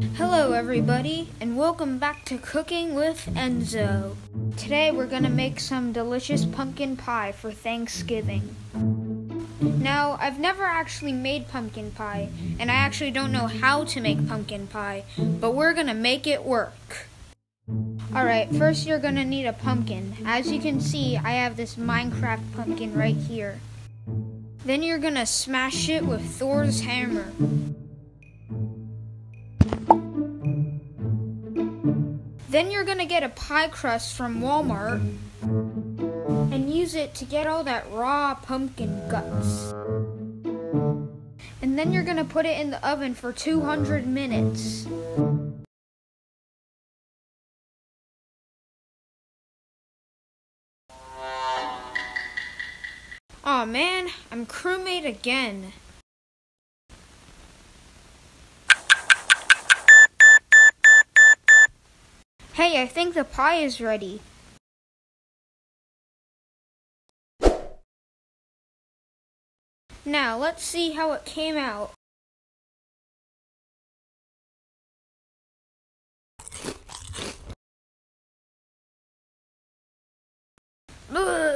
Hello, everybody, and welcome back to Cooking with Enzo. Today, we're gonna make some delicious pumpkin pie for Thanksgiving. Now, I've never actually made pumpkin pie, and I actually don't know how to make pumpkin pie, but we're gonna make it work. Alright, first you're gonna need a pumpkin. As you can see, I have this Minecraft pumpkin right here. Then you're gonna smash it with Thor's hammer. Then you're gonna get a pie crust from Walmart and use it to get all that raw pumpkin guts. And then you're gonna put it in the oven for 200 minutes. Aw oh, man, I'm crewmate again. I think the pie is ready. Now, let's see how it came out. Ugh.